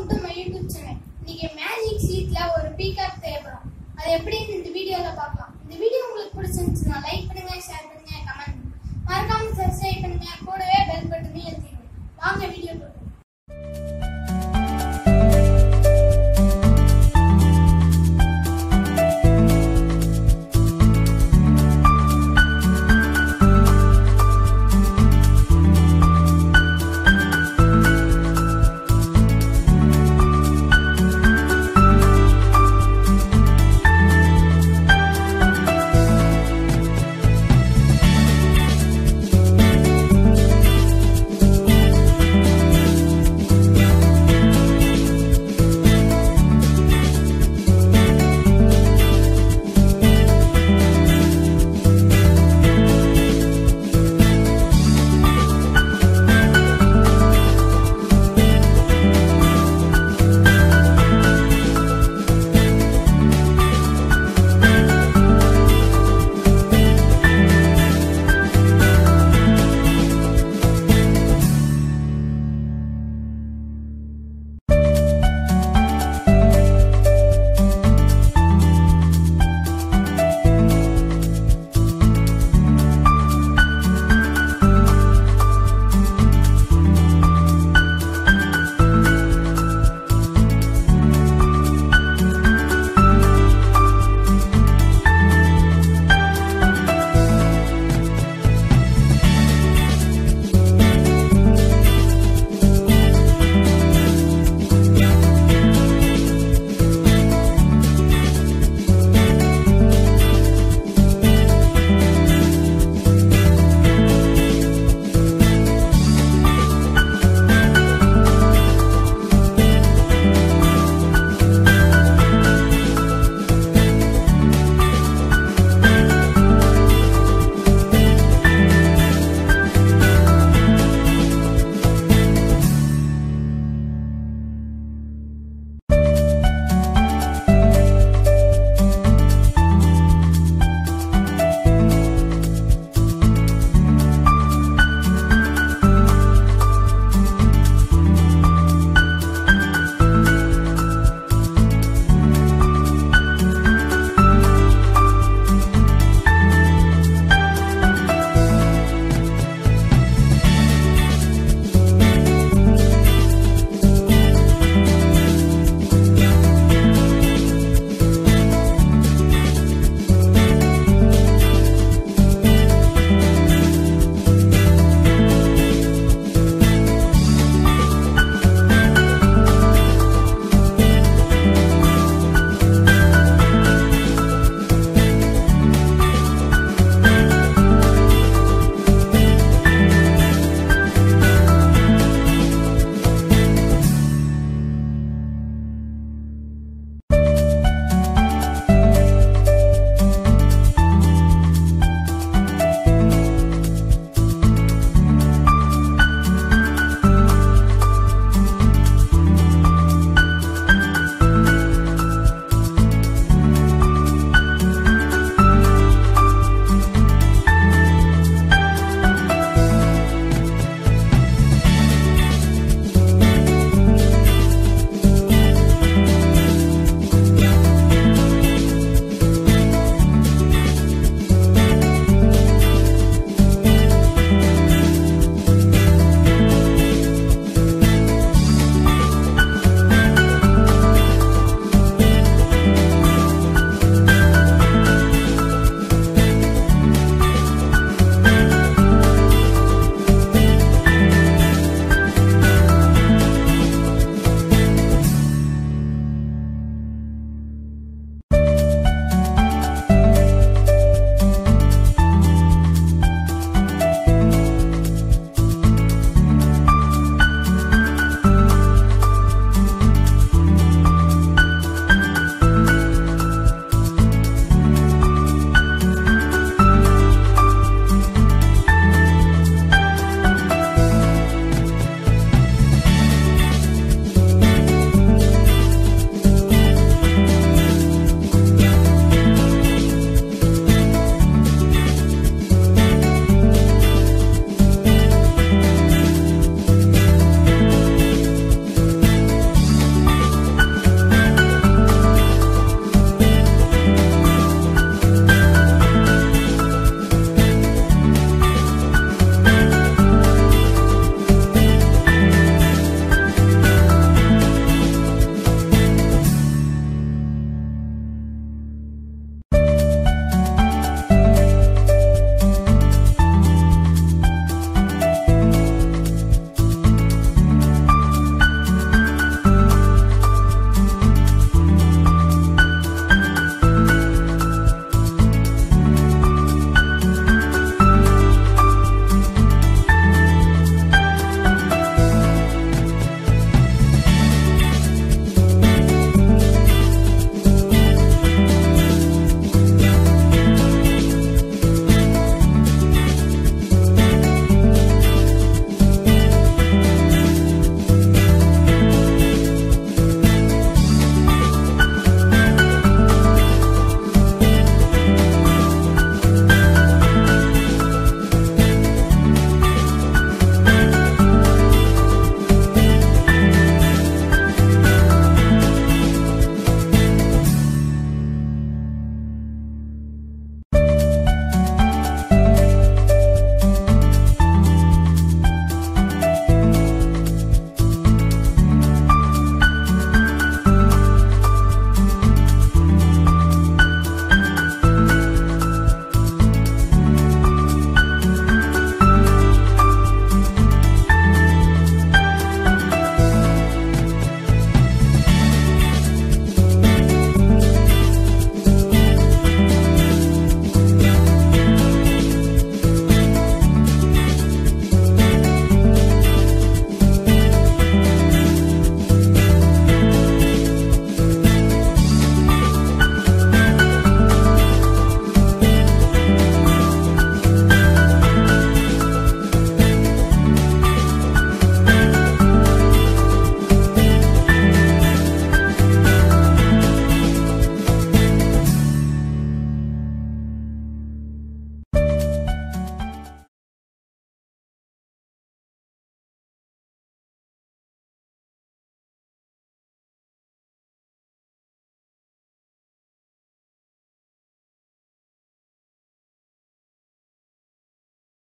Welcome to இன்னைக்கு magic சீட்ல ஒரு பீகாக் தேவைப்படும் அது எப்படின்னு இந்த வீடியோல பார்க்கலாம். இந்த வீடியோ உங்களுக்கு பிடிச்சிருந்துச்சுன்னா லைக் பண்ணுங்க ஷேர் பண்ணுங்க கமெண்ட் மறக்காம சப்ஸ்கிரைப் பண்ணுங்க. கூடவே பெல் பட்டனையும் எழுதி